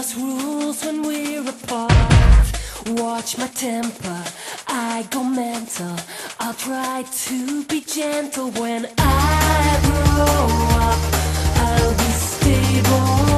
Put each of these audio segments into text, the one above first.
us rules when we're apart. Watch my temper, I go mental. I'll try to be gentle when I grow up. I'll be stable.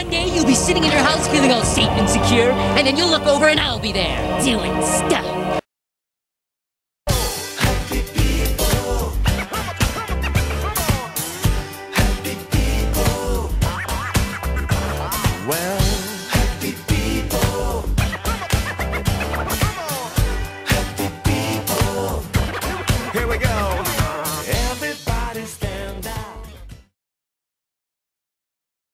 One day you'll be sitting in your house feeling all safe and secure, and then you'll look over and I'll be there, doing stuff. Here we go.